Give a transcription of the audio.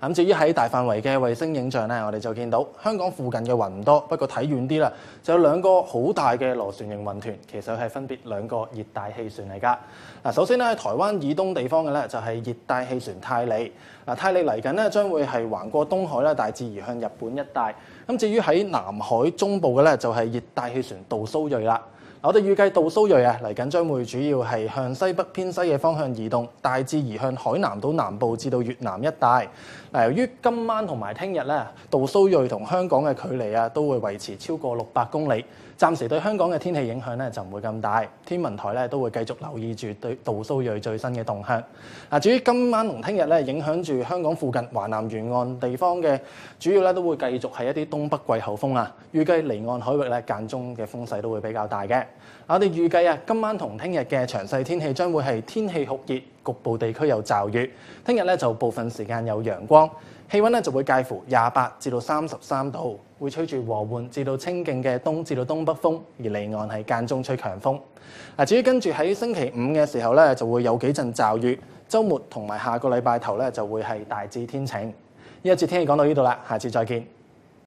咁至於喺大範圍嘅衛星影像咧，我哋就見到香港附近嘅雲多，不過睇遠啲啦，就有兩個好大嘅螺旋形雲團，其實係分別兩個熱帶氣旋嚟㗎。嗱，首先咧台灣以東地方嘅咧就係熱帶氣旋泰利。嗱，泰利嚟緊咧將會係橫過東海咧，大致移向日本一帶。咁至於喺南海中部嘅咧就係熱帶氣旋杜蘇芮啦。我哋預計杜蘇芮啊嚟緊將會主要係向西北偏西嘅方向移動，大致移向海南島南部至到越南一帶。嗱，由於今晚同埋聽日咧，杜蘇芮同香港嘅距離啊都會維持超過六百公里，暫時對香港嘅天氣影響咧就唔會咁大。天文台咧都會繼續留意住對杜蘇芮最新嘅動向。嗱，至於今晚同聽日咧影響住香港附近華南沿岸地方嘅，主要咧都會繼續係一啲東北季候風啊。預計離岸海域咧間中嘅風勢都會比較大嘅。我哋預計啊，今晚同聽日嘅詳細天氣將會係天氣酷熱，局部地區有驟雨。聽日咧就部分時間有陽光，氣温咧就會介乎廿八至到三十三度，會吹住和緩至到清勁嘅東至到東北風，而離岸係間中吹強風。嗱，至於跟住喺星期五嘅時候咧，就會有幾陣驟雨。週末同埋下個禮拜頭咧就會係大致天晴。呢一節天氣講到呢度啦，下次再見。